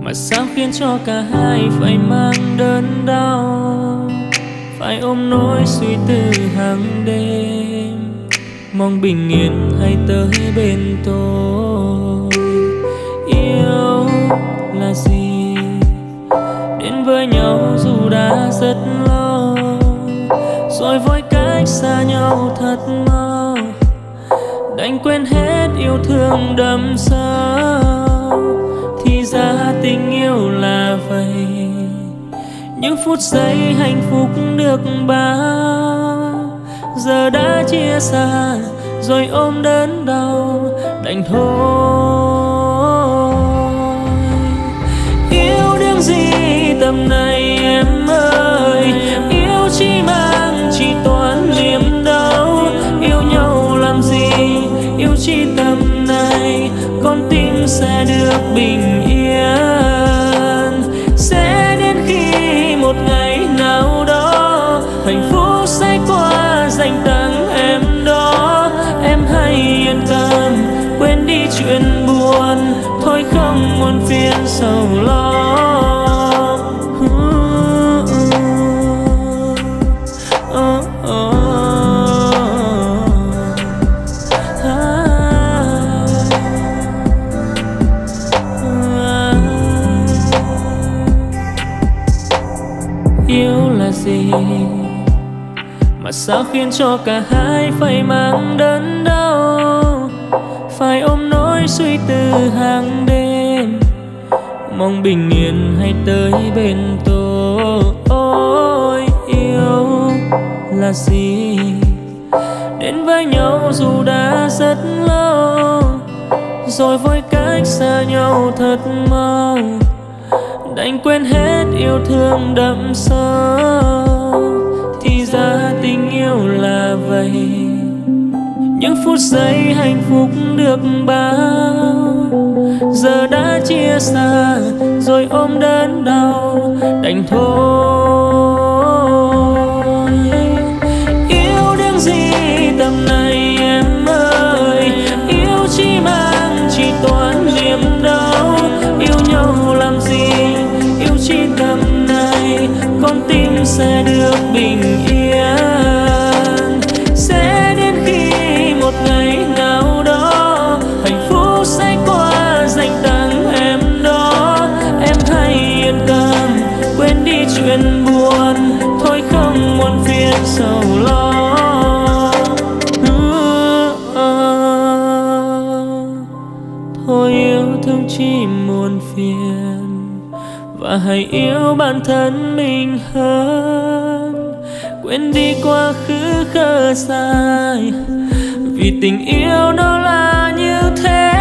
Mà sao khiến cho cả hai phải mang đớn đau? Phải ôm nỗi suy tư hàng đêm, mong bình yên hãy tới bên tôi? Yêu là gì? Đến với nhau dù đã rất lâu, rồi với cách xa nhau thật mau. Anh quên hết yêu thương đậm sâu, thì ra tình yêu là vậy. Những phút giây hạnh phúc được bao, giờ đã chia xa rồi ôm đớn đau đành thôi. Yêu đương gì tầm này em sẽ được bình yên. Sẽ đến khi một ngày nào đó, hạnh phúc sẽ qua dành tặng em đó. Em hãy yên tâm, quên đi chuyện buồn, thôi không muôn phiền sầu. Yêu là gì? Mà sao khiến cho cả hai phải mang đớn đau phải ôm nỗi suy tư hàng đêm, mong bình yên hay tới bên tôi? Ôi, yêu là gì? Đến với nhau dù đã rất lâu, rồi với cách xa nhau thật mau đành quên hết yêu thương đậm sâu. Thì ra tình yêu là vậy. Những phút giây hạnh phúc được bao. Giờ đã chia xa, rồi ôm đớn đau. Đành thôi. Sẽ được bình yên. Và hãy yêu bản thân mình hơn. Quên đi quá khứ khờ sai, vì tình yêu nó là như thế.